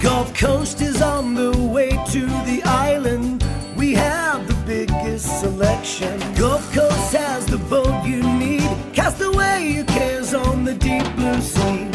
Gulf Coast is on the way to the island. We have the biggest selection. Gulf Coast has the boat you need. Cast away your cares on the deep blue sea.